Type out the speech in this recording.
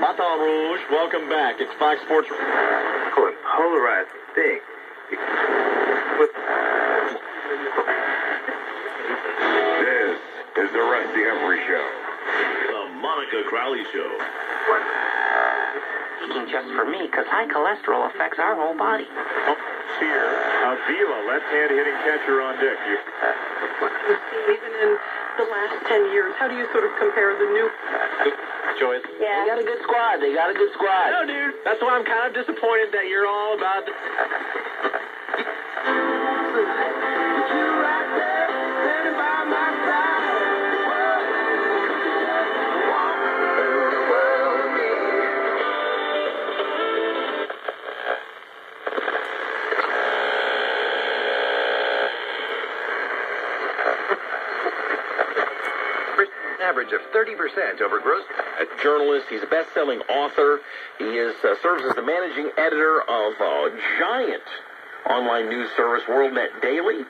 Baton Rouge, welcome back. It's Fox Sports. Cool. Polarized thing. This is the Rusty Every Show. The Monica Crowley Show. Speaking just for me, because high cholesterol affects our whole body. Oh. Avila, left-hand hitting catcher on deck. You, even in the last 10 years, how do you sort of compare the new choice. Yeah. They got a good squad. They got a good squad. No, dude. That's why I'm kind of disappointed that you're all about. Average of 30% over gross. a journalist. He's a best-selling author. He is uh, serves as the managing editor of a giant online news service, WorldNet Daily.